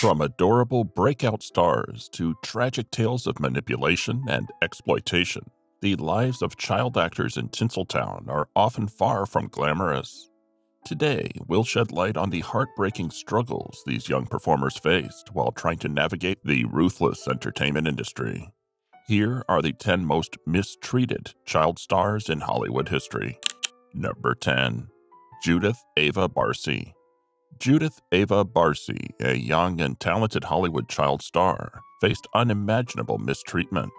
From adorable breakout stars to tragic tales of manipulation and exploitation, the lives of child actors in Tinseltown are often far from glamorous. Today, we'll shed light on the heartbreaking struggles these young performers faced while trying to navigate the ruthless entertainment industry. Here are the 10 most mistreated child stars in Hollywood history. Number 10 Judith Ava Barsi. Judith Ava Barsi, a young and talented Hollywood child star, faced unimaginable mistreatment.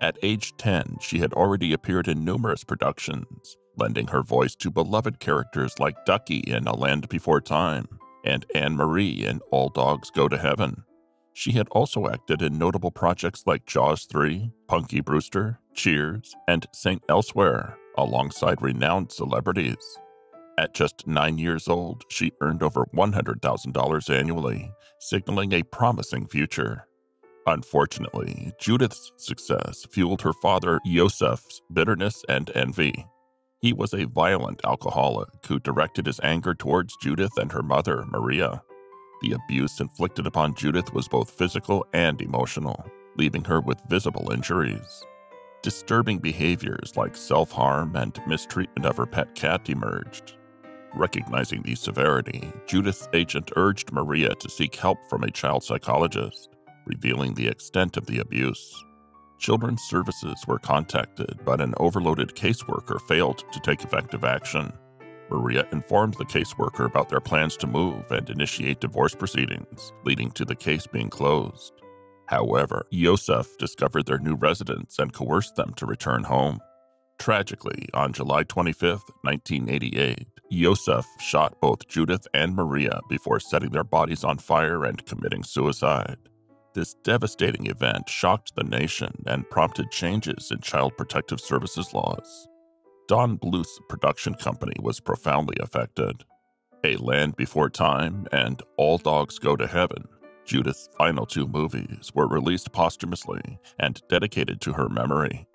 At age 10, she had already appeared in numerous productions, lending her voice to beloved characters like Ducky in A Land Before Time and Anne Marie in All Dogs Go to Heaven. She had also acted in notable projects like Jaws 3, Punky Brewster, Cheers, and St. Elsewhere, alongside renowned celebrities. At just nine years old, she earned over $100,000 annually, signaling a promising future. Unfortunately, Judith's success fueled her father Yosef's bitterness and envy. He was a violent alcoholic who directed his anger towards Judith and her mother, Maria. The abuse inflicted upon Judith was both physical and emotional, leaving her with visible injuries. Disturbing behaviors like self harm and mistreatment of her pet cat emerged. Recognizing the severity, Judith's agent urged Maria to seek help from a child psychologist revealing the extent of the abuse. Children's services were contacted, but an overloaded caseworker failed to take effective action. Maria informed the caseworker about their plans to move and initiate divorce proceedings, leading to the case being closed. However, Yosef discovered their new residence and coerced them to return home. Tragically, on July 25, 1988, Yosef shot both Judith and Maria before setting their bodies on fire and committing suicide. This devastating event shocked the nation and prompted changes in Child Protective Services laws. Don Bluth's production company was profoundly affected. A Land Before Time and All Dogs Go to Heaven, Judith's final two movies, were released posthumously and dedicated to her memory.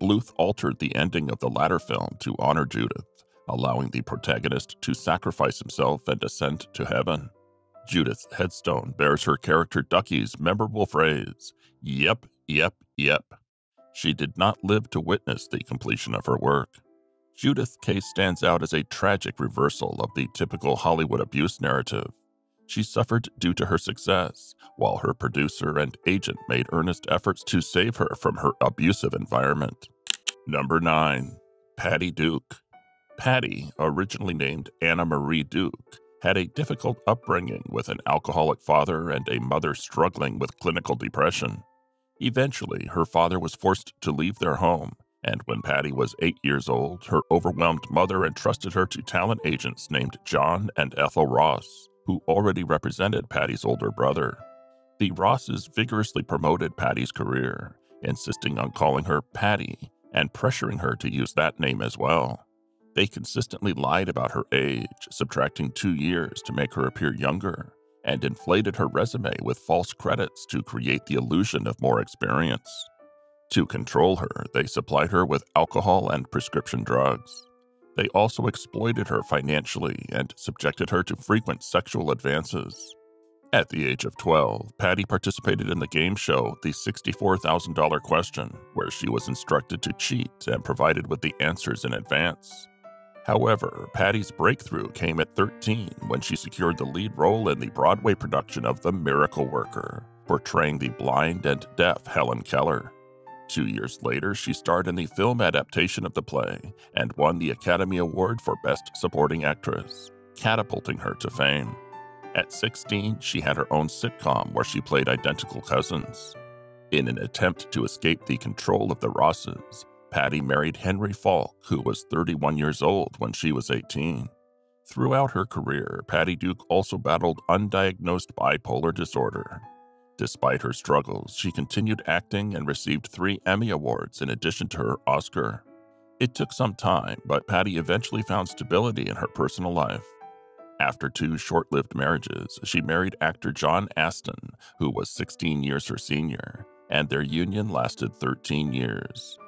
Bluth altered the ending of the latter film to honor Judith, allowing the protagonist to sacrifice himself and ascend to heaven. Judith's headstone bears her character Ducky's memorable phrase, Yep, yep, yep. She did not live to witness the completion of her work. Judith's case stands out as a tragic reversal of the typical Hollywood abuse narrative. She suffered due to her success, while her producer and agent made earnest efforts to save her from her abusive environment. Number 9. Patty Duke. Patty, originally named Anna Marie Duke, had a difficult upbringing with an alcoholic father and a mother struggling with clinical depression. Eventually, her father was forced to leave their home, and when Patty was eight years old, her overwhelmed mother entrusted her to talent agents named John and Ethel Ross, who already represented Patty's older brother. The Rosses vigorously promoted Patty's career, insisting on calling her Patty and pressuring her to use that name as well. They consistently lied about her age, subtracting two years to make her appear younger, and inflated her resume with false credits to create the illusion of more experience. To control her, they supplied her with alcohol and prescription drugs. They also exploited her financially and subjected her to frequent sexual advances. At the age of 12, Patty participated in the game show The $64,000 Question, where she was instructed to cheat and provided with the answers in advance. However, Patty's breakthrough came at 13 when she secured the lead role in the Broadway production of The Miracle Worker, portraying the blind and deaf Helen Keller. Two years later, she starred in the film adaptation of the play and won the Academy Award for Best Supporting Actress, catapulting her to fame. At 16, she had her own sitcom where she played identical cousins. In an attempt to escape the control of the Rosses, Patty married Henry Falk, who was 31 years old when she was 18. Throughout her career, Patty Duke also battled undiagnosed bipolar disorder. Despite her struggles, she continued acting and received three Emmy Awards in addition to her Oscar. It took some time, but Patty eventually found stability in her personal life. After two short lived marriages, she married actor John Astin, who was 16 years her senior, and their union lasted 13 years.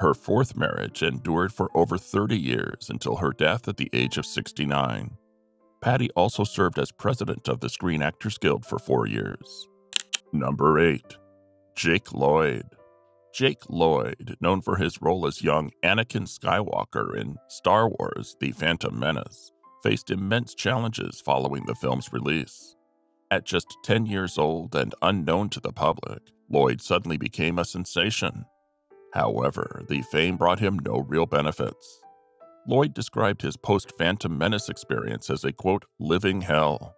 Her fourth marriage endured for over 30 years until her death at the age of 69. Patty also served as president of the Screen Actors Guild for four years. Number 8. Jake Lloyd. Jake Lloyd, known for his role as young Anakin Skywalker in Star Wars The Phantom Menace, faced immense challenges following the film's release. At just 10 years old and unknown to the public, Lloyd suddenly became a sensation. However, the fame brought him no real benefits. Lloyd described his post Phantom Menace experience as a quote, living hell.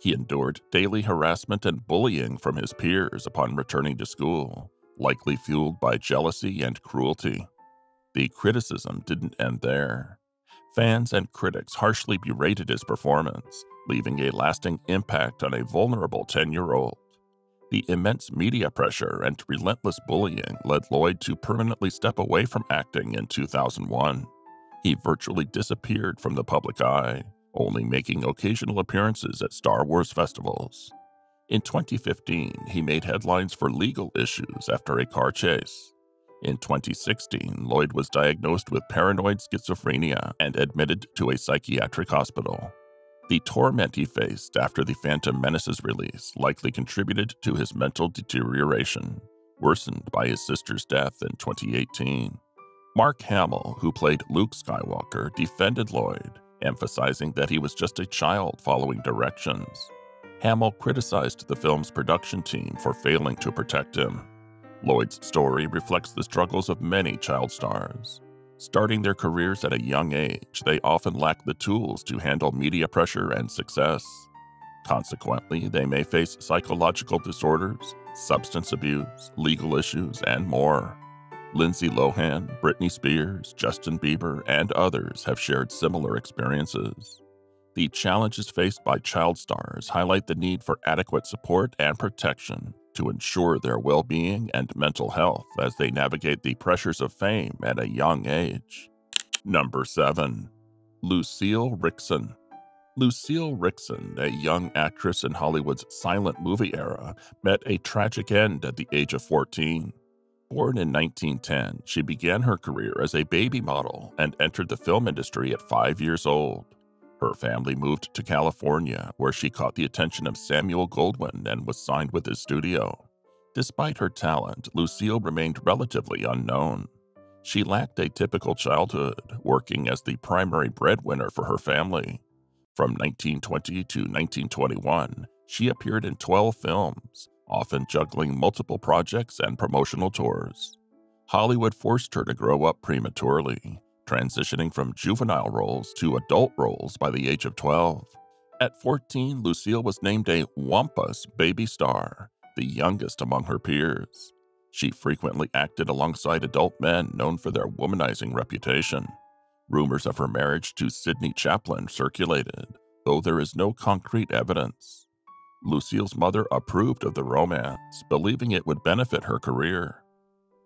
He endured daily harassment and bullying from his peers upon returning to school, likely fueled by jealousy and cruelty. The criticism didn't end there. Fans and critics harshly berated his performance, leaving a lasting impact on a vulnerable 10 year old. The immense media pressure and relentless bullying led Lloyd to permanently step away from acting in 2001. He virtually disappeared from the public eye, only making occasional appearances at Star Wars festivals. In 2015, he made headlines for legal issues after a car chase. In 2016, Lloyd was diagnosed with paranoid schizophrenia and admitted to a psychiatric hospital. The torment he faced after the Phantom Menace's release likely contributed to his mental deterioration, worsened by his sister's death in 2018. Mark Hamill, who played Luke Skywalker, defended Lloyd, emphasizing that he was just a child following directions. Hamill criticized the film's production team for failing to protect him. Lloyd's story reflects the struggles of many child stars. Starting their careers at a young age, they often lack the tools to handle media pressure and success. Consequently, they may face psychological disorders, substance abuse, legal issues, and more. Lindsay Lohan, Britney Spears, Justin Bieber, and others have shared similar experiences. The challenges faced by child stars highlight the need for adequate support and protection to ensure their well being and mental health as they navigate the pressures of fame at a young age. Number 7. Lucille Rickson. Lucille Rickson, a young actress in Hollywood's silent movie era, met a tragic end at the age of 14. Born in 1910, she began her career as a baby model and entered the film industry at five years old. Her family moved to California, where she caught the attention of Samuel Goldwyn and was signed with his studio. Despite her talent, Lucille remained relatively unknown. She lacked a typical childhood, working as the primary breadwinner for her family. From 1920 to 1921, she appeared in 12 films, often juggling multiple projects and promotional tours. Hollywood forced her to grow up prematurely, transitioning from juvenile roles to adult roles by the age of 12. At 14, Lucille was named a WAMPAS Baby Star, the youngest among her peers. She frequently acted alongside adult men known for their womanizing reputation. Rumors of her marriage to Sydney Chaplin circulated, though there is no concrete evidence. Lucille's mother approved of the romance, believing it would benefit her career.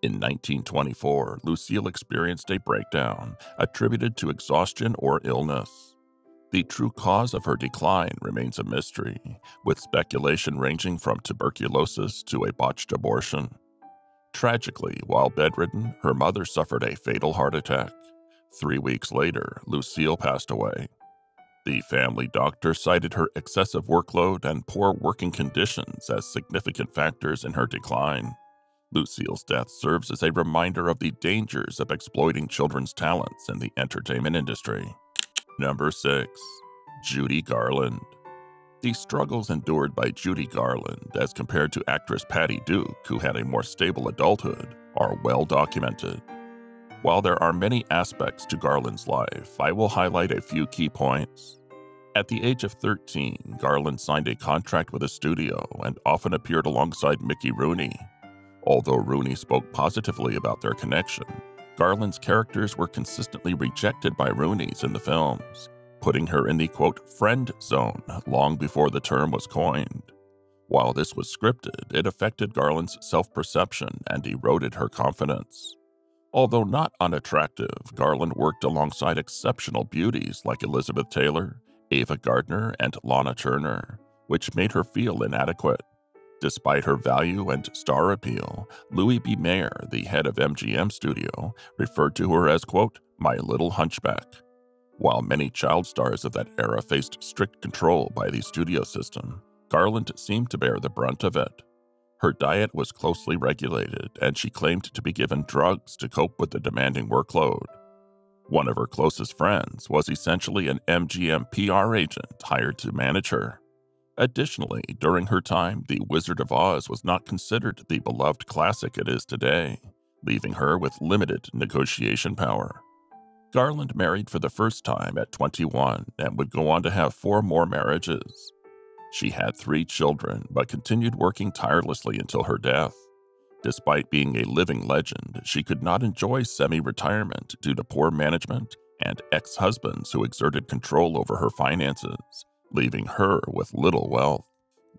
In 1924, Lucille experienced a breakdown attributed to exhaustion or illness. The true cause of her decline remains a mystery, with speculation ranging from tuberculosis to a botched abortion. Tragically, while bedridden, her mother suffered a fatal heart attack. Three weeks later, Lucille passed away. The family doctor cited her excessive workload and poor working conditions as significant factors in her decline. Lucille's death serves as a reminder of the dangers of exploiting children's talents in the entertainment industry. Number 6. Judy Garland. The struggles endured by Judy Garland, as compared to actress Patty Duke, who had a more stable adulthood, are well documented. While there are many aspects to Garland's life, I will highlight a few key points. At the age of 13, Garland signed a contract with a studio and often appeared alongside Mickey Rooney, Although Rooney spoke positively about their connection, Garland's characters were consistently rejected by Rooney's in the films, putting her in the quote, friend zone long before the term was coined. While this was scripted, it affected Garland's self perception and eroded her confidence. Although not unattractive, Garland worked alongside exceptional beauties like Elizabeth Taylor, Ava Gardner, and Lana Turner, which made her feel inadequate. Despite her value and star appeal, Louis B. Mayer, the head of MGM Studio, referred to her as, quote, my little hunchback. While many child stars of that era faced strict control by the studio system, Garland seemed to bear the brunt of it. Her diet was closely regulated, and she claimed to be given drugs to cope with the demanding workload. One of her closest friends was essentially an MGM PR agent hired to manage her. Additionally, during her time, The Wizard of Oz was not considered the beloved classic it is today, leaving her with limited negotiation power. Garland married for the first time at 21 and would go on to have four more marriages. She had three children, but continued working tirelessly until her death. Despite being a living legend, she could not enjoy semi retirement due to poor management and ex husbands who exerted control over her finances, leaving her with little wealth.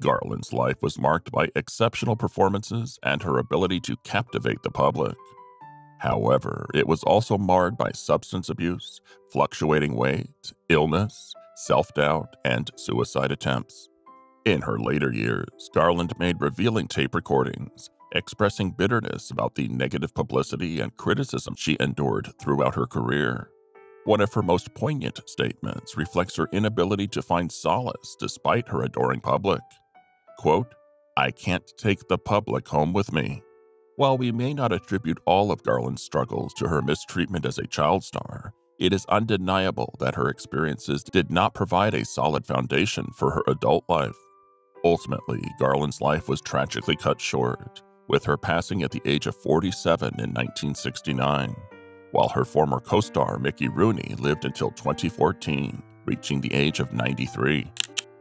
Garland's life was marked by exceptional performances and her ability to captivate the public. However, it was also marred by substance abuse, fluctuating weight, illness, self doubt, and suicide attempts. In her later years, Garland made revealing tape recordings, expressing bitterness about the negative publicity and criticism she endured throughout her career. One of her most poignant statements reflects her inability to find solace despite her adoring public. Quote, I can't take the public home with me. While we may not attribute all of Garland's struggles to her mistreatment as a child star, it is undeniable that her experiences did not provide a solid foundation for her adult life. Ultimately, Garland's life was tragically cut short, with her passing at the age of 47 in 1969, while her former co star Mickey Rooney lived until 2014, reaching the age of 93.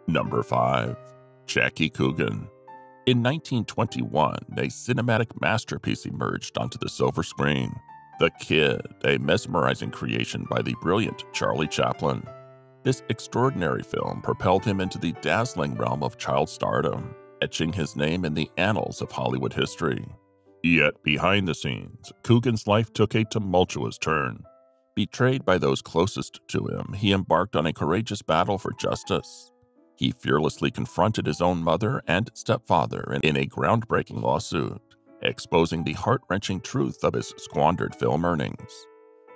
Number 5. Jackie Coogan. In 1921, a cinematic masterpiece emerged onto the silver screen The Kid, a mesmerizing creation by the brilliant Charlie Chaplin. This extraordinary film propelled him into the dazzling realm of child stardom, etching his name in the annals of Hollywood history. Yet, behind the scenes, Coogan's life took a tumultuous turn. Betrayed by those closest to him, he embarked on a courageous battle for justice. He fearlessly confronted his own mother and stepfather in a groundbreaking lawsuit, exposing the heart wrenching truth of his squandered film earnings.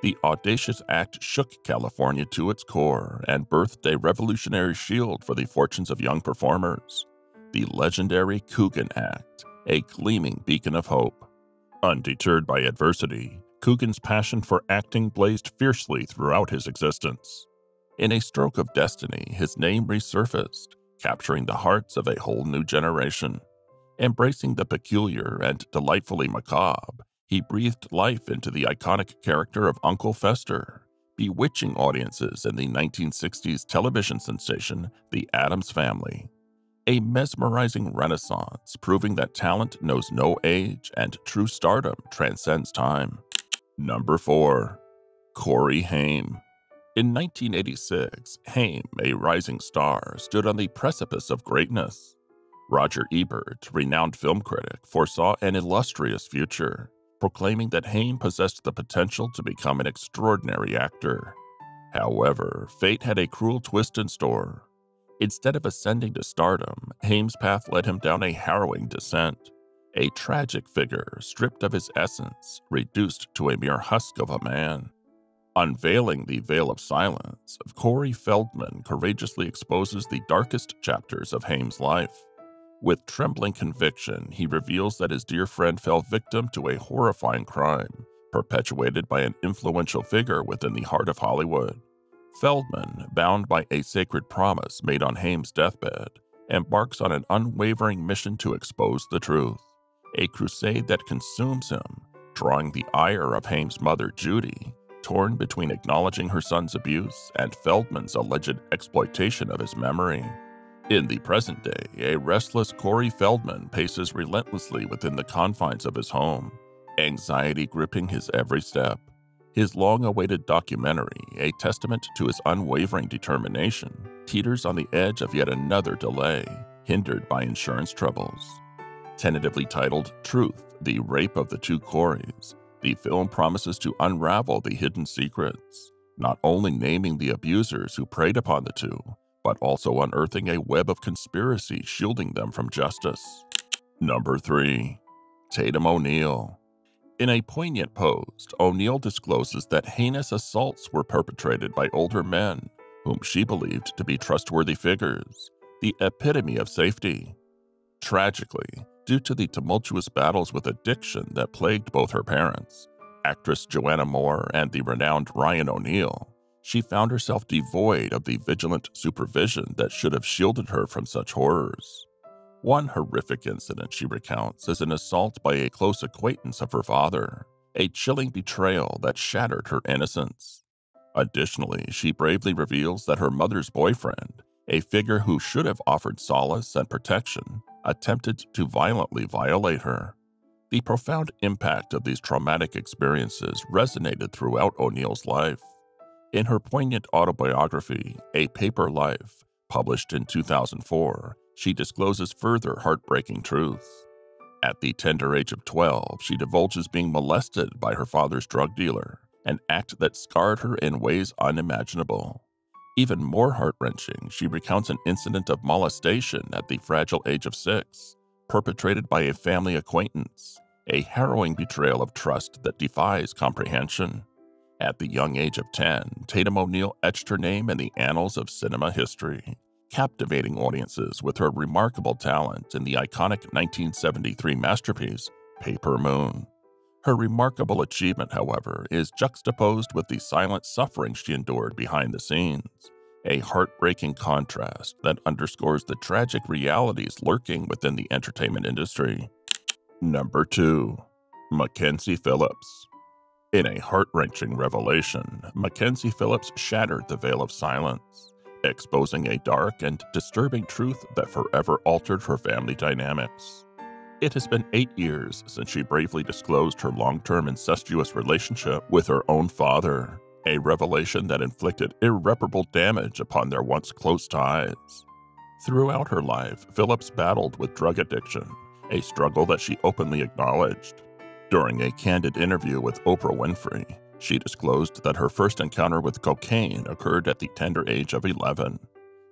The audacious act shook California to its core and birthed a revolutionary shield for the fortunes of young performers. The legendary Coogan Act, a gleaming beacon of hope. Undeterred by adversity, Coogan's passion for acting blazed fiercely throughout his existence. In a stroke of destiny, his name resurfaced, capturing the hearts of a whole new generation. Embracing the peculiar and delightfully macabre, he breathed life into the iconic character of Uncle Fester, bewitching audiences in the 1960s television sensation The Addams Family. A mesmerizing renaissance proving that talent knows no age and true stardom transcends time. Number 4. Corey Haim. In 1986, Haim, a rising star, stood on the precipice of greatness. Roger Ebert, renowned film critic, foresaw an illustrious future proclaiming that Haim possessed the potential to become an extraordinary actor. However, fate had a cruel twist in store. Instead of ascending to stardom, Haim's path led him down a harrowing descent. A tragic figure, stripped of his essence, reduced to a mere husk of a man. Unveiling the veil of silence, Corey Feldman courageously exposes the darkest chapters of Haim's life. With trembling conviction, he reveals that his dear friend fell victim to a horrifying crime perpetuated by an influential figure within the heart of Hollywood. Feldman, bound by a sacred promise made on Haim's deathbed, embarks on an unwavering mission to expose the truth, a crusade that consumes him, drawing the ire of Haim's mother, Judy, torn between acknowledging her son's abuse and Feldman's alleged exploitation of his memory. In the present day, a restless Corey Feldman paces relentlessly within the confines of his home, anxiety gripping his every step. His long awaited documentary, a testament to his unwavering determination, teeters on the edge of yet another delay, hindered by insurance troubles. Tentatively titled Truth The Rape of the Two Coreys, the film promises to unravel the hidden secrets, not only naming the abusers who preyed upon the two, but also unearthing a web of conspiracy shielding them from justice. Number 3. Tatum O'Neal. In a poignant post, O'Neal discloses that heinous assaults were perpetrated by older men, whom she believed to be trustworthy figures, the epitome of safety. Tragically, due to the tumultuous battles with addiction that plagued both her parents, actress Joanna Moore and the renowned Ryan O'Neal, she found herself devoid of the vigilant supervision that should have shielded her from such horrors. One horrific incident she recounts is an assault by a close acquaintance of her father, a chilling betrayal that shattered her innocence. Additionally, she bravely reveals that her mother's boyfriend, a figure who should have offered solace and protection, attempted to violently violate her. The profound impact of these traumatic experiences resonated throughout O'Neal's life. In her poignant autobiography, A Paper Life, published in 2004, she discloses further heartbreaking truths. At the tender age of 12, she divulges being molested by her father's drug dealer, an act that scarred her in ways unimaginable. Even more heart wrenching, she recounts an incident of molestation at the fragile age of six, perpetrated by a family acquaintance, a harrowing betrayal of trust that defies comprehension. At the young age of 10, Tatum O'Neal etched her name in the annals of cinema history, captivating audiences with her remarkable talent in the iconic 1973 masterpiece, Paper Moon. Her remarkable achievement, however, is juxtaposed with the silent suffering she endured behind the scenes, a heartbreaking contrast that underscores the tragic realities lurking within the entertainment industry. Number 2. Mackenzie Phillips In a heart-wrenching revelation, Mackenzie Phillips shattered the veil of silence exposing a dark and disturbing truth that forever altered her family dynamics. It has been eight years since she bravely disclosed her long term incestuous relationship with her own father, a revelation that inflicted irreparable damage upon their once close ties. Throughout her life, Phillips battled with drug addiction, a struggle that she openly acknowledged. During a candid interview with Oprah Winfrey, she disclosed that her first encounter with cocaine occurred at the tender age of 11.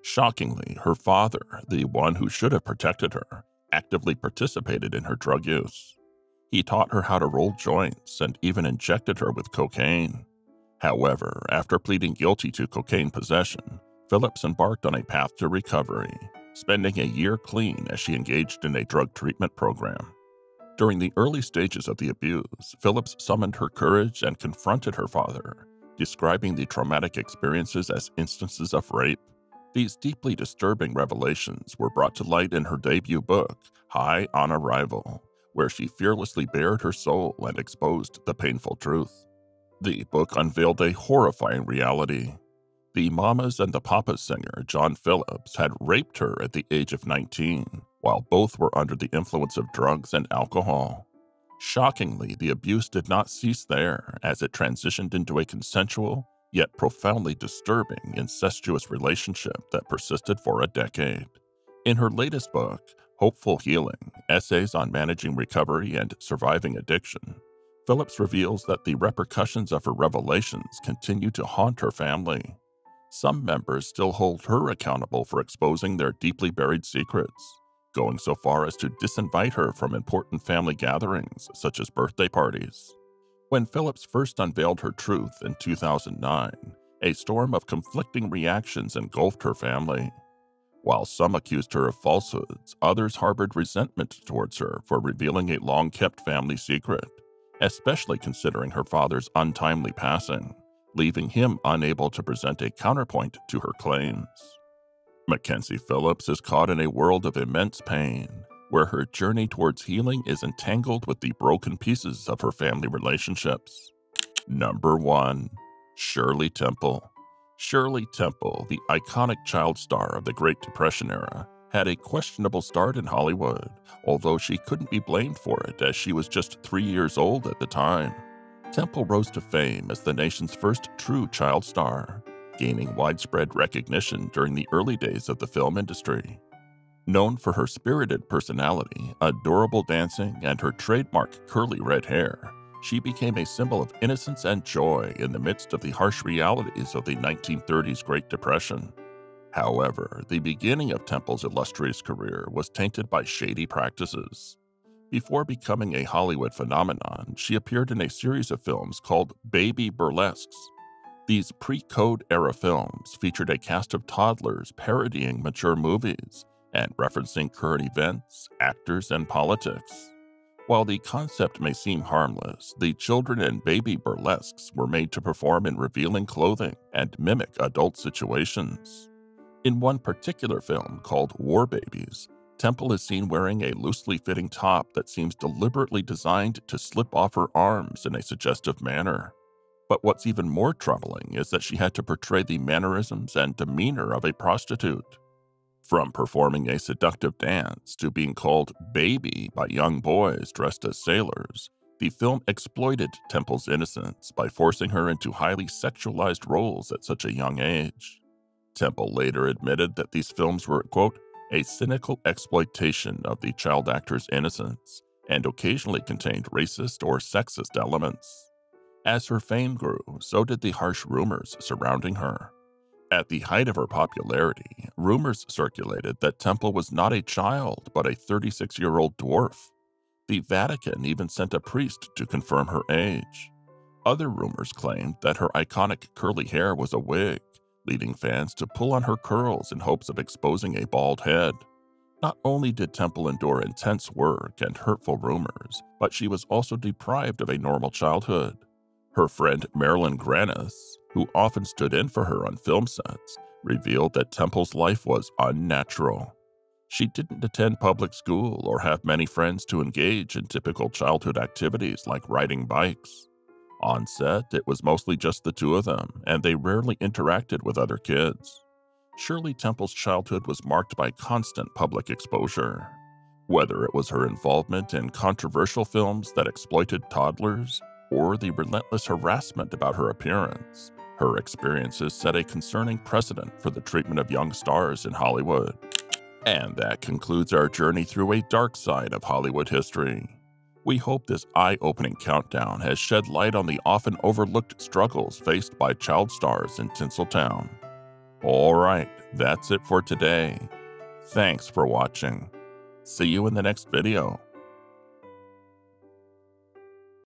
Shockingly, her father, the one who should have protected her, actively participated in her drug use. He taught her how to roll joints and even injected her with cocaine. However, after pleading guilty to cocaine possession, Phillips embarked on a path to recovery, spending a year clean as she engaged in a drug treatment program. During the early stages of the abuse, Phillips summoned her courage and confronted her father, describing the traumatic experiences as instances of rape. These deeply disturbing revelations were brought to light in her debut book, High on Arrival, where she fearlessly bared her soul and exposed the painful truth. The book unveiled a horrifying reality. The Mamas and the Papas singer, John Phillips, had raped her at the age of 19, while both were under the influence of drugs and alcohol. Shockingly, the abuse did not cease there as it transitioned into a consensual, yet profoundly disturbing, incestuous relationship that persisted for a decade. In her latest book, Hopeful Healing Essays on Managing Recovery and Surviving Addiction, Phillips reveals that the repercussions of her revelations continue to haunt her family. Some members still hold her accountable for exposing their deeply buried secrets going so far as to disinvite her from important family gatherings, such as birthday parties. When Phillips first unveiled her truth in 2009, a storm of conflicting reactions engulfed her family. While some accused her of falsehoods, others harbored resentment towards her for revealing a long kept family secret, especially considering her father's untimely passing, leaving him unable to present a counterpoint to her claims. Mackenzie Phillips is caught in a world of immense pain, where her journey towards healing is entangled with the broken pieces of her family relationships. Number 1. Shirley Temple Shirley Temple, the iconic child star of the Great Depression era, had a questionable start in Hollywood, although she couldn't be blamed for it as she was just three years old at the time. Temple rose to fame as the nation's first true child star, gaining widespread recognition during the early days of the film industry. Known for her spirited personality, adorable dancing, and her trademark curly red hair, she became a symbol of innocence and joy in the midst of the harsh realities of the 1930s Great Depression. However, the beginning of Temple's illustrious career was tainted by shady practices. Before becoming a Hollywood phenomenon, she appeared in a series of films called Baby Burlesques. These pre code era films featured a cast of toddlers parodying mature movies and referencing current events, actors, and politics. While the concept may seem harmless, the children in baby burlesques were made to perform in revealing clothing and mimic adult situations. In one particular film called War Babies, Temple is seen wearing a loosely fitting top that seems deliberately designed to slip off her arms in a suggestive manner. But what's even more troubling is that she had to portray the mannerisms and demeanor of a prostitute. From performing a seductive dance to being called baby by young boys dressed as sailors, the film exploited Temple's innocence by forcing her into highly sexualized roles at such a young age. Temple later admitted that these films were, quote, a cynical exploitation of the child actor's innocence and occasionally contained racist or sexist elements. As her fame grew, so did the harsh rumors surrounding her. At the height of her popularity, rumors circulated that Temple was not a child, but a 36 year old dwarf. The Vatican even sent a priest to confirm her age. Other rumors claimed that her iconic curly hair was a wig, leading fans to pull on her curls in hopes of exposing a bald head. Not only did Temple endure intense work and hurtful rumors, but she was also deprived of a normal childhood. Her friend Marilyn Granas, who often stood in for her on film sets, revealed that Temple's life was unnatural. She didn't attend public school or have many friends to engage in typical childhood activities like riding bikes. On set, it was mostly just the two of them, and they rarely interacted with other kids. Shirley Temple's childhood was marked by constant public exposure. Whether it was her involvement in controversial films that exploited toddlers, or the relentless harassment about her appearance, her experiences set a concerning precedent for the treatment of young stars in Hollywood. And that concludes our journey through a dark side of Hollywood history. We hope this eye opening countdown has shed light on the often overlooked struggles faced by child stars in Tinseltown. Alright, that's it for today. Thanks for watching. See you in the next video.